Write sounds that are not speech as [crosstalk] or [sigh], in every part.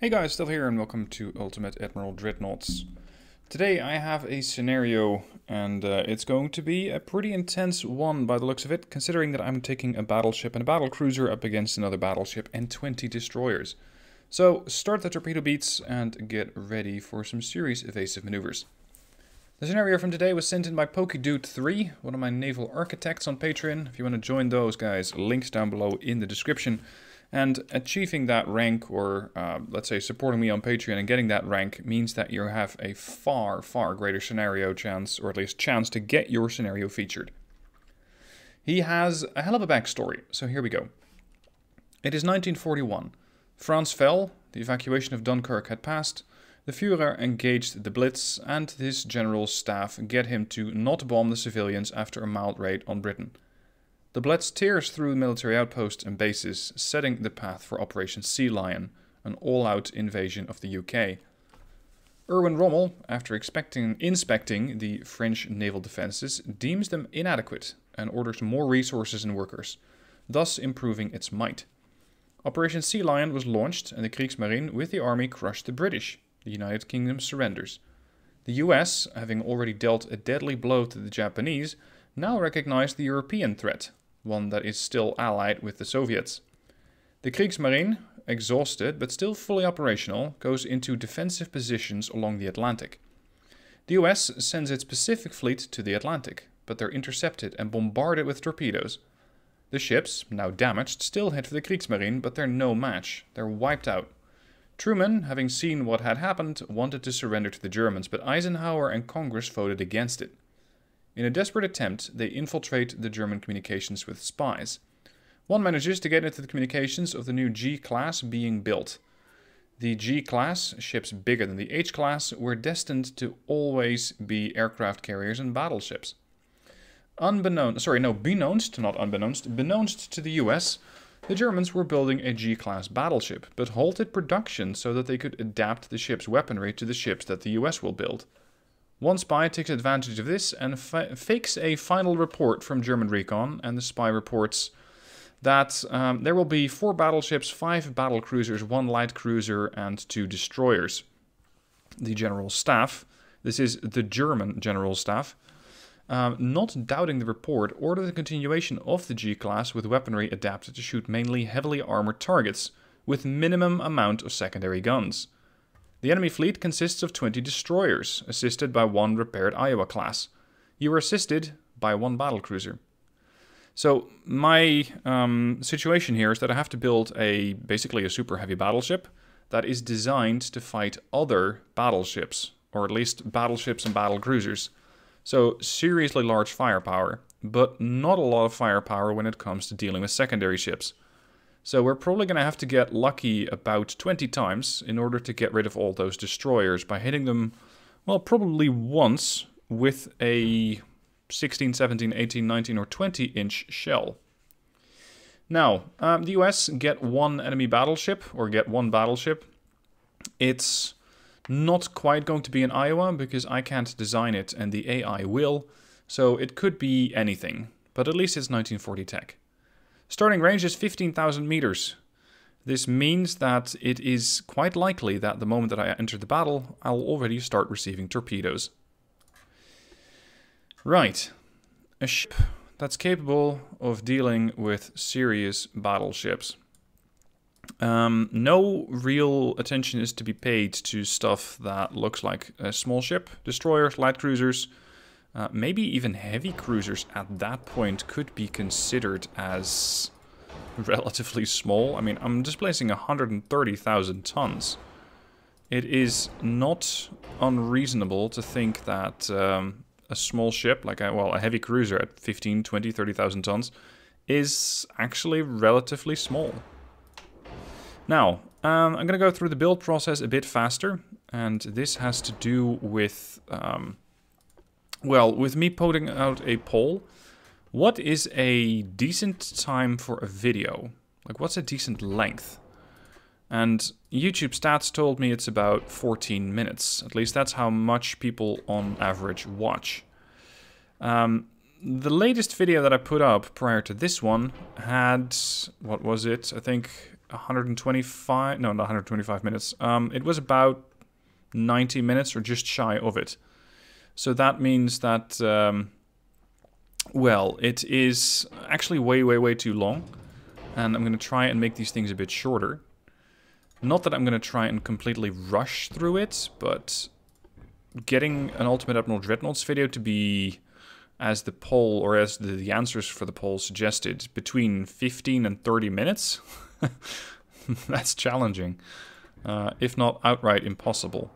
Hey guys, still here and welcome to Ultimate Admiral Dreadnoughts. Today I have a scenario and uh, it's going to be a pretty intense one by the looks of it, considering that I'm taking a battleship and a battle cruiser up against another battleship and 20 destroyers. So start the torpedo beats and get ready for some serious evasive maneuvers. The scenario from today was sent in by PokeDude3, one of my naval architects on Patreon. If you want to join those guys, links down below in the description. And achieving that rank, or uh, let's say supporting me on Patreon and getting that rank, means that you have a far, far greater scenario chance, or at least chance to get your scenario featured. He has a hell of a backstory, so here we go. It is 1941. France fell, the evacuation of Dunkirk had passed, the Fuhrer engaged the Blitz, and his general's staff get him to not bomb the civilians after a mild raid on Britain. The Blitz tears through military outposts and bases, setting the path for Operation Sea Lion, an all-out invasion of the UK. Erwin Rommel, after inspecting the French naval defences, deems them inadequate and orders more resources and workers, thus improving its might. Operation Sea Lion was launched and the Kriegsmarine with the army crushed the British. The United Kingdom surrenders. The US, having already dealt a deadly blow to the Japanese, now recognize the European threat, one that is still allied with the Soviets. The Kriegsmarine, exhausted but still fully operational, goes into defensive positions along the Atlantic. The US sends its Pacific fleet to the Atlantic, but they're intercepted and bombarded with torpedoes. The ships, now damaged, still head for the Kriegsmarine, but they're no match. They're wiped out. Truman, having seen what had happened, wanted to surrender to the Germans, but Eisenhower and Congress voted against it. In a desperate attempt, they infiltrate the German communications with spies. One manages to get into the communications of the new G-class being built. The G-class, ships bigger than the H-class, were destined to always be aircraft carriers and battleships. Unbeknownst, sorry, no, beknownst, not unbeknownst, beknownst to the US, the Germans were building a G-class battleship, but halted production so that they could adapt the ship's weaponry to the ships that the US will build. One spy takes advantage of this and fakes a final report from German recon, and the spy reports that um, there will be four battleships, five battle cruisers, one light cruiser, and two destroyers. The general staff, this is the German general staff, um, not doubting the report, ordered the continuation of the G-class with weaponry adapted to shoot mainly heavily armored targets, with minimum amount of secondary guns. The enemy fleet consists of 20 destroyers, assisted by one repaired Iowa class. You are assisted by one battlecruiser. So my um, situation here is that I have to build a basically a super heavy battleship that is designed to fight other battleships, or at least battleships and battle cruisers. So seriously large firepower, but not a lot of firepower when it comes to dealing with secondary ships. So we're probably going to have to get lucky about 20 times in order to get rid of all those destroyers by hitting them, well, probably once with a 16, 17, 18, 19 or 20 inch shell. Now, um, the US get one enemy battleship, or get one battleship. It's not quite going to be in Iowa because I can't design it and the AI will, so it could be anything, but at least it's 1940 tech. Starting range is 15,000 meters. This means that it is quite likely that the moment that I enter the battle, I'll already start receiving torpedoes. Right. A ship that's capable of dealing with serious battleships. Um, no real attention is to be paid to stuff that looks like a small ship, destroyers, light cruisers, uh, maybe even heavy cruisers at that point could be considered as [laughs] relatively small. I mean, I'm displacing 130,000 tons. It is not unreasonable to think that um, a small ship, like a, well, a heavy cruiser at 15, 20, 30,000 tons, is actually relatively small. Now, um, I'm going to go through the build process a bit faster, and this has to do with um, well, with me putting out a poll, what is a decent time for a video? Like, what's a decent length? And YouTube stats told me it's about 14 minutes. At least that's how much people on average watch. Um, the latest video that I put up prior to this one had, what was it? I think 125, no, not 125 minutes. Um, it was about 90 minutes or just shy of it. So that means that, um, well, it is actually way, way, way too long. And I'm going to try and make these things a bit shorter. Not that I'm going to try and completely rush through it, but getting an Ultimate Admiral Dreadnoughts video to be, as the poll, or as the, the answers for the poll suggested, between 15 and 30 minutes, [laughs] that's challenging, uh, if not outright impossible.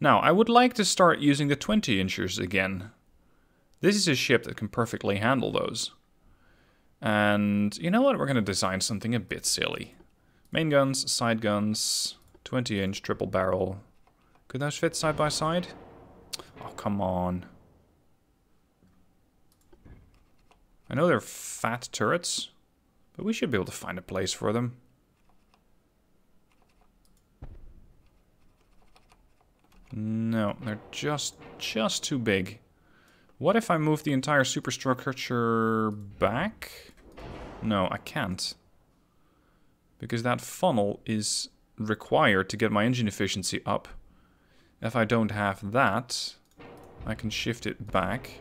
Now, I would like to start using the 20 inchers again. This is a ship that can perfectly handle those. And you know what? We're going to design something a bit silly. Main guns, side guns, 20 inch triple barrel. Could those fit side by side? Oh, come on. I know they're fat turrets, but we should be able to find a place for them. No, they're just just too big. What if I move the entire superstructure back? No, I can't. Because that funnel is required to get my engine efficiency up. If I don't have that, I can shift it back.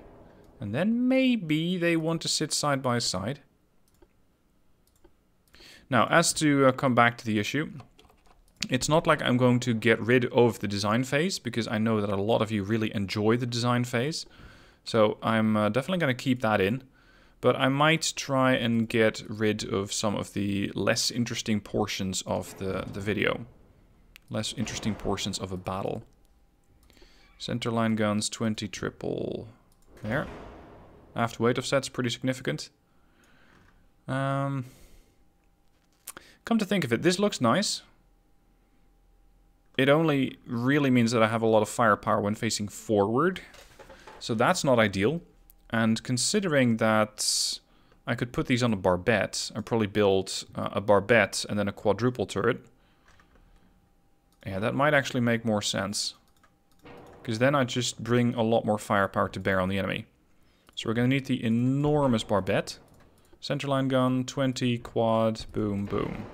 And then maybe they want to sit side by side. Now, as to uh, come back to the issue, it's not like I'm going to get rid of the design phase, because I know that a lot of you really enjoy the design phase. So I'm uh, definitely going to keep that in. But I might try and get rid of some of the less interesting portions of the, the video. Less interesting portions of a battle. Centerline guns, 20 triple. There. Aft weight offset's pretty significant. Um, come to think of it, this looks nice. It only really means that I have a lot of firepower when facing forward. So that's not ideal. And considering that I could put these on a barbette, I'd probably build uh, a barbette and then a quadruple turret. Yeah, that might actually make more sense. Because then I just bring a lot more firepower to bear on the enemy. So we're going to need the enormous barbette. Centerline gun, 20, quad, boom, boom.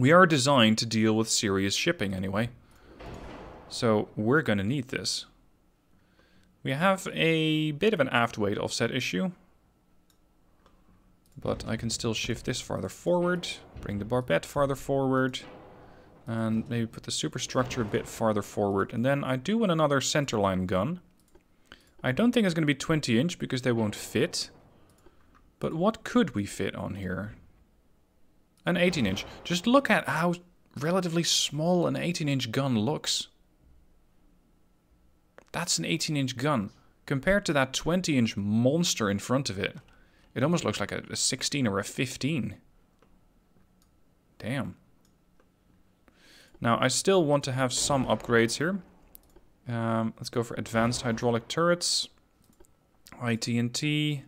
We are designed to deal with serious shipping anyway. So we're going to need this. We have a bit of an aft weight offset issue. But I can still shift this farther forward, bring the barbette farther forward, and maybe put the superstructure a bit farther forward. And then I do want another centerline gun. I don't think it's going to be 20 inch because they won't fit. But what could we fit on here? An 18 inch. Just look at how relatively small an 18 inch gun looks. That's an 18 inch gun. Compared to that 20 inch monster in front of it, it almost looks like a, a 16 or a 15. Damn. Now, I still want to have some upgrades here. Um, let's go for advanced hydraulic turrets. ITNT.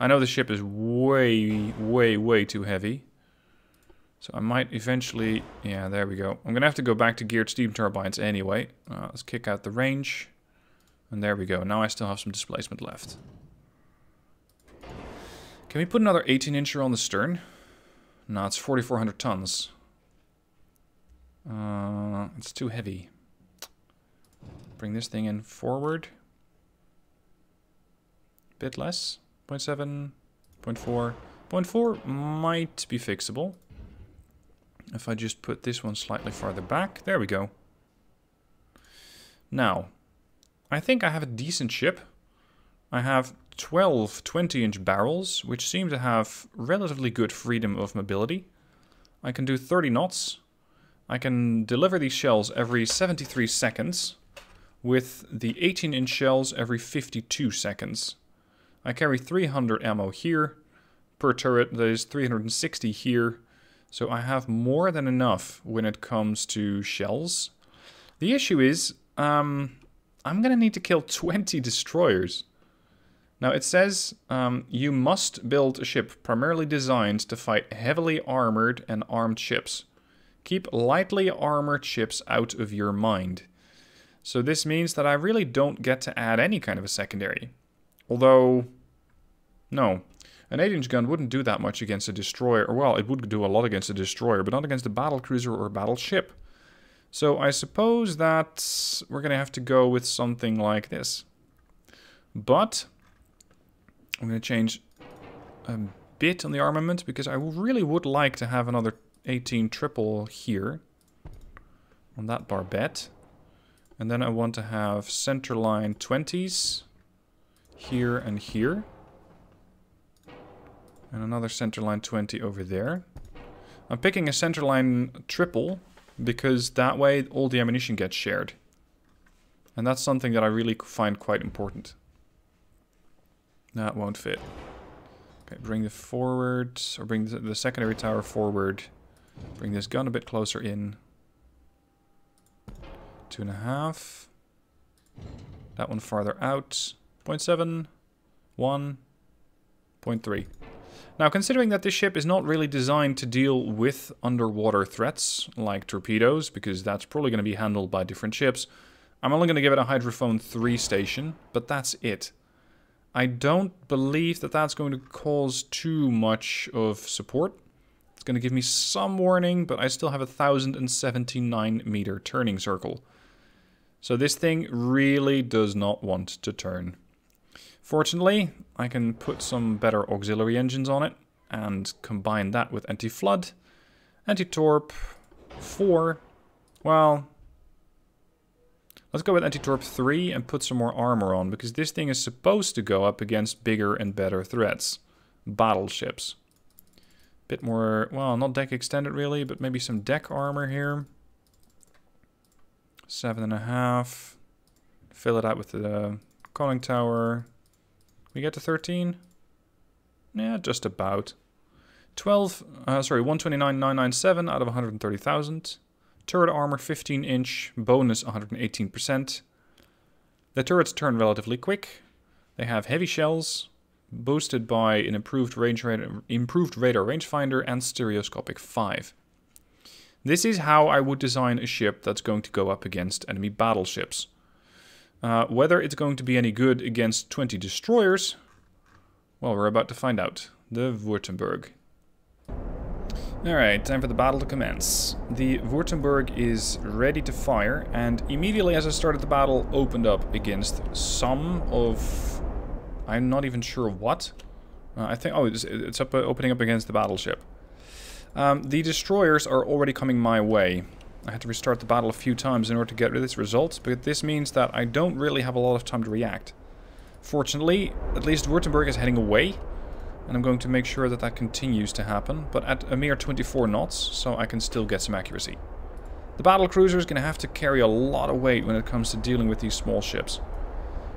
I know the ship is way, way, way too heavy. So I might eventually... Yeah, there we go. I'm to have to go back to geared steam turbines anyway. Uh, let's kick out the range. And there we go. Now I still have some displacement left. Can we put another 18-incher on the stern? No, it's 4,400 tons. Uh, it's too heavy. Bring this thing in forward. Bit less. 0.7, 0.4. 0.4 might be fixable. If I just put this one slightly farther back. There we go. Now, I think I have a decent ship. I have 12 20-inch barrels, which seem to have relatively good freedom of mobility. I can do 30 knots, I can deliver these shells every 73 seconds, with the 18-inch shells every 52 seconds. I carry 300 ammo here per turret, that is 360 here, so I have more than enough when it comes to shells. The issue is, um, I'm gonna need to kill [laughs] 20 destroyers. Now it says um, you must build a ship primarily designed to fight heavily armored and armed ships. Keep lightly armored ships out of your mind. So this means that I really don't get to add any kind of a secondary. Although, no. An 8-inch gun wouldn't do that much against a destroyer. Well, it would do a lot against a destroyer, but not against a battle cruiser or a battleship. So I suppose that we're going to have to go with something like this. But I'm going to change a bit on the armament because I really would like to have another 18 triple here on that barbette. And then I want to have centerline 20s here and here. And another centerline 20 over there. I'm picking a centerline triple because that way all the ammunition gets shared. And that's something that I really find quite important. That won't fit. Okay, bring the forward, or bring the, secondary tower forward. Bring this gun a bit closer in. Two and a half. That one farther out. 0.7. 1. 0.3. Now, considering that this ship is not really designed to deal with underwater threats, like torpedoes, because that's probably going to be handled by different ships, I'm only going to give it a Hydrophone 3 station, but that's it. I don't believe that that's going to cause too much of support. It's going to give me some warning, but I still have a 1079 meter turning circle. So this thing really does not want to turn. Fortunately, I can put some better auxiliary engines on it and combine that with anti-flood, anti-torp, 4, well, let's go with anti-torp 3 and put some more armor on, because this thing is supposed to go up against bigger and better threats. Battleships. Bit more, well, not deck extended really, but maybe some deck armor here. Seven and a half. Fill it out with the conning tower. We get to 13? Yeah, just about. 12, uh, sorry, 129,997 out of 130,000. Turret armor 15 inch, bonus 118%. The turrets turn relatively quick. They have heavy shells, boosted by an improved range improved radar rangefinder and stereoscopic 5. This is how I would design a ship that's going to go up against enemy battleships. Uh, whether it's going to be any good against 20 destroyers, well, we're about to find out. The Württemberg. Alright, time for the battle to commence. The Württemberg is ready to fire, and immediately as I started the battle, opened up against some of... I'm not even sure of what. Uh, I think... Oh, it's, it's up, uh, opening up against the battleship. Um, the destroyers are already coming my way. I had to restart the battle a few times in order to get this result, but this means that I don't really have a lot of time to react. Fortunately, at least Württemberg is heading away, and I'm going to make sure that that continues to happen, but at a mere 24 knots, so I can still get some accuracy. The battle cruiser is going to have to carry a lot of weight when it comes to dealing with these small ships.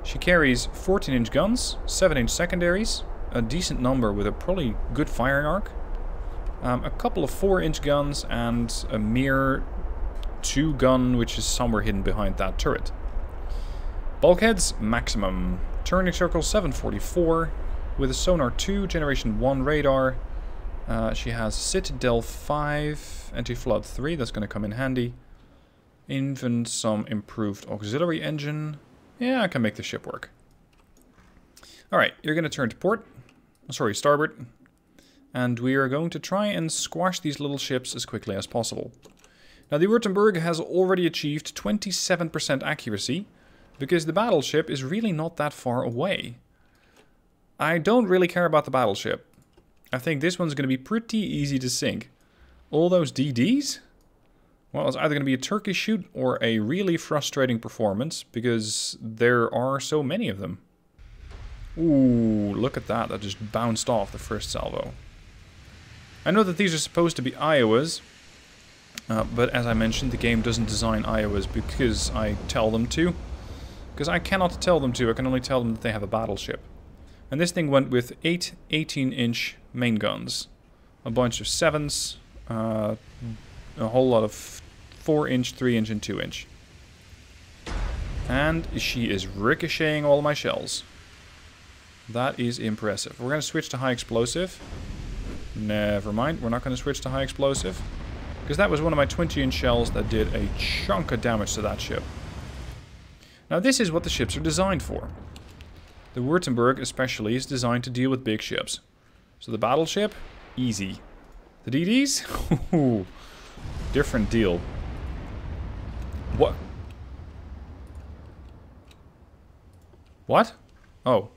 She carries 14-inch guns, 7-inch secondaries, a decent number with a probably good firing arc, um, a couple of 4-inch guns, and a mere 2 gun which is somewhere hidden behind that turret. Bulkheads, maximum. Turning circle 744 with a sonar 2, generation 1 radar. Uh, she has Citadel 5, anti-flood 3, that's going to come in handy. Even some improved auxiliary engine. Yeah, I can make the ship work. Alright, you're going to turn to port. Sorry, starboard. And we are going to try and squash these little ships as quickly as possible. Now, the Württemberg has already achieved 27% accuracy, because the battleship is really not that far away. I don't really care about the battleship. I think this one's going to be pretty easy to sink. All those DDs? Well, it's either going to be a turkey shoot or a really frustrating performance, because there are so many of them. Ooh, look at that. That just bounced off the first salvo. I know that these are supposed to be Iowas, uh, but as I mentioned, the game doesn't design Iowas because I tell them to. Because I cannot tell them to, I can only tell them that they have a battleship. And this thing went with eight 18-inch main guns. A bunch of 7s, uh, a whole lot of 4-inch, 3-inch, and 2-inch. And she is ricocheting all my shells. That is impressive. We're going to switch to high explosive. Never mind, we're not going to switch to high explosive. Because that was one of my 20-inch shells that did a chunk of damage to that ship. Now this is what the ships are designed for. The Württemberg especially is designed to deal with big ships. So the battleship, easy. The DDs? [laughs] Different deal. What? What? Oh.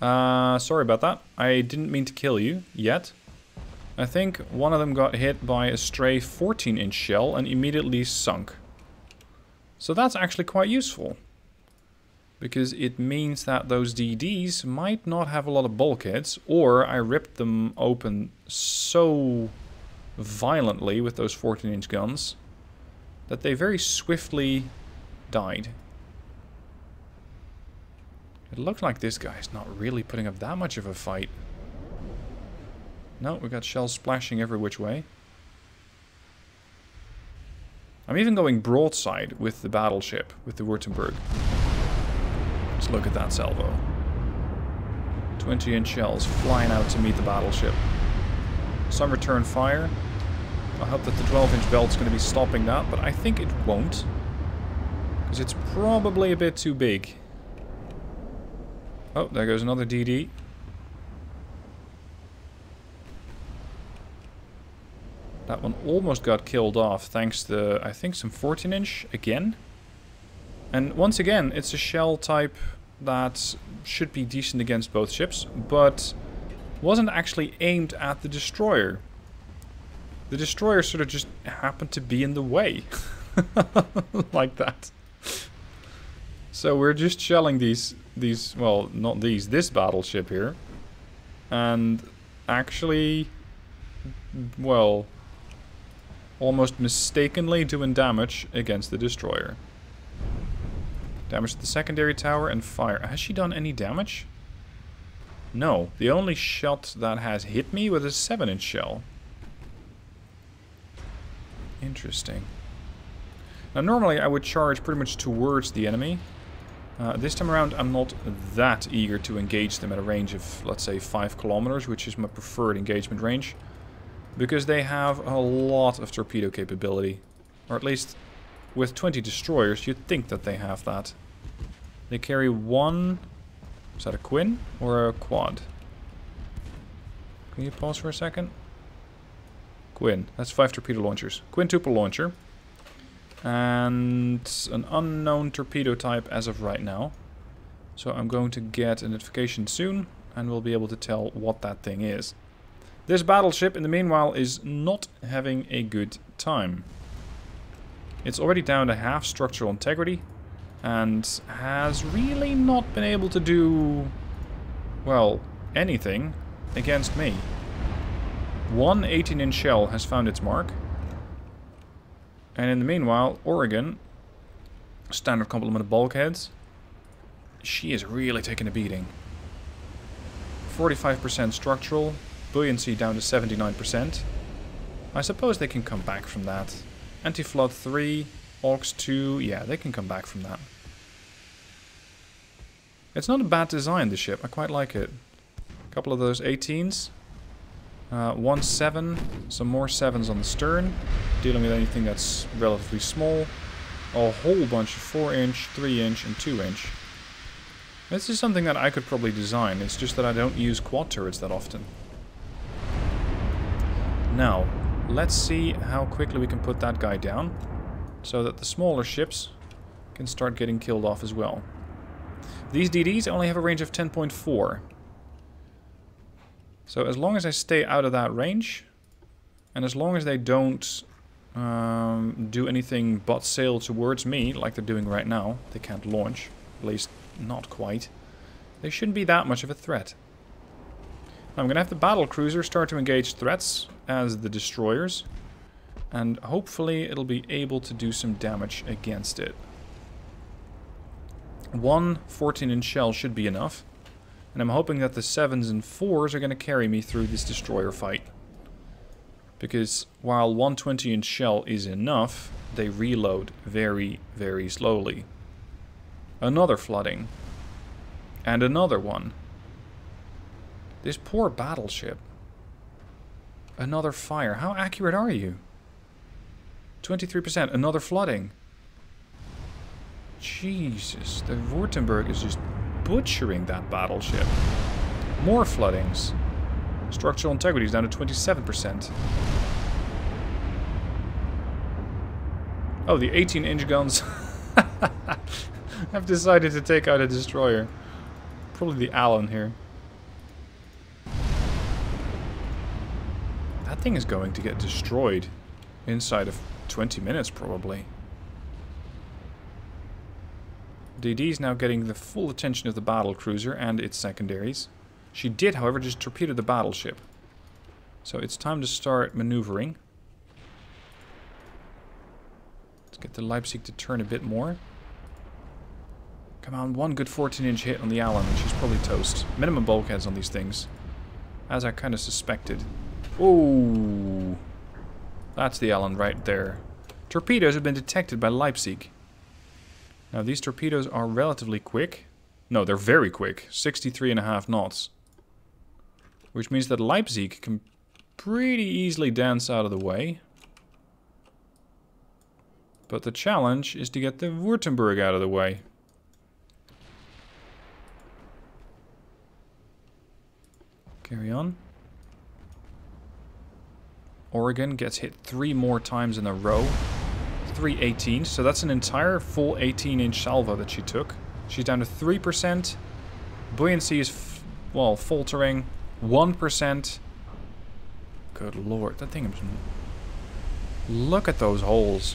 Uh, sorry about that. I didn't mean to kill you yet. I think one of them got hit by a stray 14-inch shell and immediately sunk. So that's actually quite useful. Because it means that those DDs might not have a lot of bulkheads, or I ripped them open so violently with those 14-inch guns that they very swiftly died. It looked like this guy's not really putting up that much of a fight. No, we've got shells splashing every which way. I'm even going broadside with the battleship, with the Württemberg. Let's look at that salvo. 20 inch shells flying out to meet the battleship. Some return fire. I hope that the 12 inch belt's going to be stopping that, but I think it won't. Because it's probably a bit too big. Oh, there goes another DD. That one almost got killed off thanks to, I think, some 14 inch again. And once again, it's a shell type that should be decent against both ships, but wasn't actually aimed at the destroyer. The destroyer sort of just happened to be in the way. [laughs] like that. So we're just shelling these, these, well, not these, this battleship here. And actually, well, almost mistakenly doing damage against the destroyer. Damage to the secondary tower and fire. Has she done any damage? No. The only shot that has hit me was a 7-inch shell. Interesting. Now normally I would charge pretty much towards the enemy. Uh, this time around I'm not that eager to engage them at a range of, let's say, 5 kilometers, which is my preferred engagement range. Because they have a lot of torpedo capability. Or at least with 20 destroyers, you'd think that they have that. They carry one... Is that a Quinn or a quad? Can you pause for a second? Quinn. That's five torpedo launchers. Quintuple launcher. And an unknown torpedo type as of right now. So I'm going to get a notification soon and we'll be able to tell what that thing is. This battleship, in the meanwhile, is not having a good time. It's already down to half structural integrity and has really not been able to do, well, anything against me. One 18-inch shell has found its mark. And in the meanwhile, Oregon, standard complement of bulkheads, she is really taking a beating. 45% structural, Buoyancy down to 79%. I suppose they can come back from that. Anti-flood 3, AUX 2, yeah, they can come back from that. It's not a bad design, the ship. I quite like it. A couple of those 18s. Uh, one 7, some more 7s on the stern. Dealing with anything that's relatively small. A whole bunch of 4 inch, 3 inch, and 2 inch. This is something that I could probably design. It's just that I don't use quad turrets that often. Now, let's see how quickly we can put that guy down. So that the smaller ships can start getting killed off as well. These DDs only have a range of 10.4. So as long as I stay out of that range, and as long as they don't um, do anything but sail towards me, like they're doing right now, they can't launch, at least not quite, they shouldn't be that much of a threat. I'm going to have the battle cruiser start to engage threats as the destroyers. And hopefully it'll be able to do some damage against it. One 14-inch shell should be enough. And I'm hoping that the 7s and 4s are going to carry me through this destroyer fight. Because while one 20-inch shell is enough, they reload very, very slowly. Another flooding. And another one. This poor battleship. Another fire. How accurate are you? 23%. Another flooding. Jesus. The Württemberg is just butchering that battleship. More floodings. Structural integrity is down to 27%. Oh, the 18-inch guns [laughs] have decided to take out a destroyer. Probably the Allen here. That thing is going to get destroyed inside of 20 minutes, probably. DD is now getting the full attention of the battle cruiser and its secondaries. She did, however, just torpedo the battleship. So it's time to start maneuvering. Let's get the Leipzig to turn a bit more. Come on, one good 14-inch hit on the Allen and she's probably toast. Minimum bulkheads on these things. As I kind of suspected. Oh, That's the Allen right there. Torpedoes have been detected by Leipzig. Now these torpedoes are relatively quick. No, they're very quick. 63 and a half knots. Which means that Leipzig can pretty easily dance out of the way. But the challenge is to get the Württemberg out of the way. Carry on. Oregon gets hit three more times in a row. 318, so that's an entire full 18-inch salvo that she took. She's down to 3%. Buoyancy is, well, faltering. 1%. Good lord, that thing is... Look at those holes.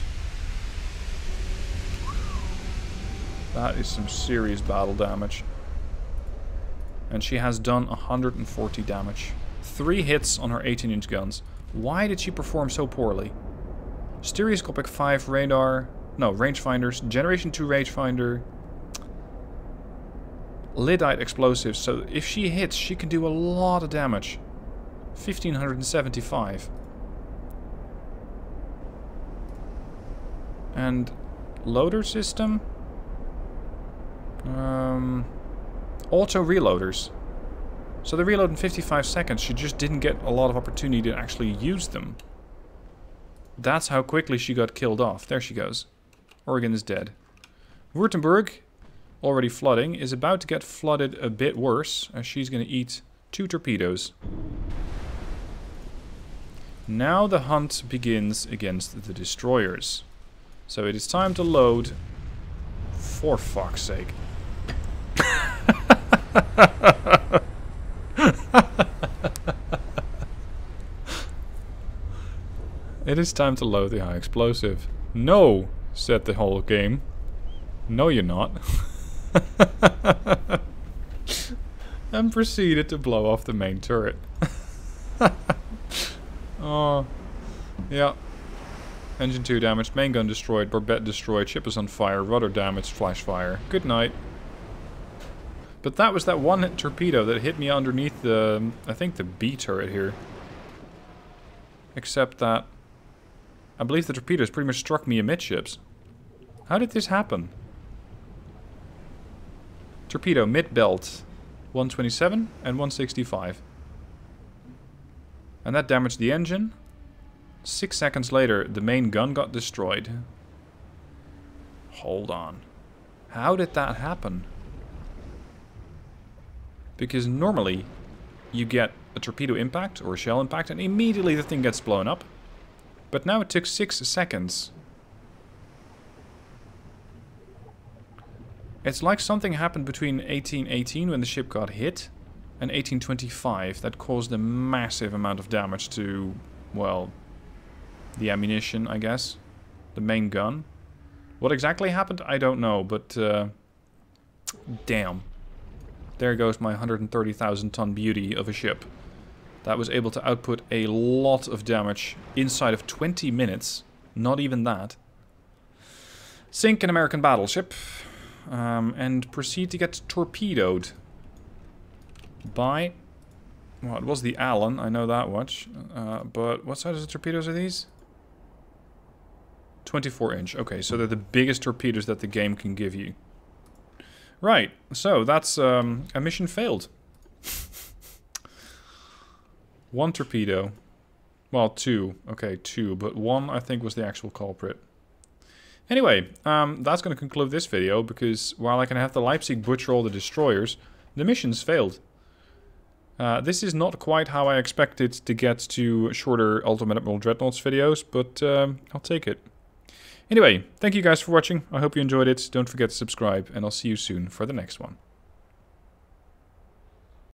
That is some serious battle damage. And she has done 140 damage. Three hits on her 18-inch guns. Why did she perform so poorly? Stereoscopic 5 radar. No, rangefinders. Generation 2 rangefinder. Lyddite explosives. So if she hits, she can do a lot of damage. 1575. And loader system? Um, auto reloaders. So they reload in 55 seconds. She just didn't get a lot of opportunity to actually use them. That's how quickly she got killed off. There she goes. Oregon is dead. Württemberg, already flooding, is about to get flooded a bit worse, as she's going to eat two torpedoes. Now the hunt begins against the destroyers. So it is time to load. For fuck's sake. [laughs] It is time to load the high explosive. No, said the whole game. No, you're not. [laughs] and proceeded to blow off the main turret. [laughs] oh, yeah. Engine 2 damaged, main gun destroyed, barbette destroyed, ship is on fire, rudder damaged, flash fire. Good night. But that was that one torpedo that hit me underneath the, um, I think the B turret here. Except that I believe the torpedoes pretty much struck me amidships. How did this happen? Torpedo mid-belt. 127 and 165. And that damaged the engine. Six seconds later, the main gun got destroyed. Hold on. How did that happen? Because normally, you get a torpedo impact or a shell impact and immediately the thing gets blown up. But now it took six seconds. It's like something happened between 1818 when the ship got hit and 1825 that caused a massive amount of damage to, well, the ammunition, I guess. The main gun. What exactly happened, I don't know, but uh, damn. There goes my 130,000 ton beauty of a ship that was able to output a lot of damage inside of 20 minutes. Not even that. Sink an American battleship. Um, and proceed to get torpedoed. By... Well, it was the Allen, I know that much. Uh, but what size of torpedoes are these? 24 inch. Okay, so they're the biggest torpedoes that the game can give you. Right, so that's um, a mission failed. One torpedo. Well, two. Okay, two. But one, I think, was the actual culprit. Anyway, um, that's going to conclude this video, because while I can have the Leipzig butcher all the destroyers, the missions failed. Uh, this is not quite how I expected to get to shorter Ultimate Admiral Dreadnoughts videos, but um, I'll take it. Anyway, thank you guys for watching. I hope you enjoyed it. Don't forget to subscribe, and I'll see you soon for the next one.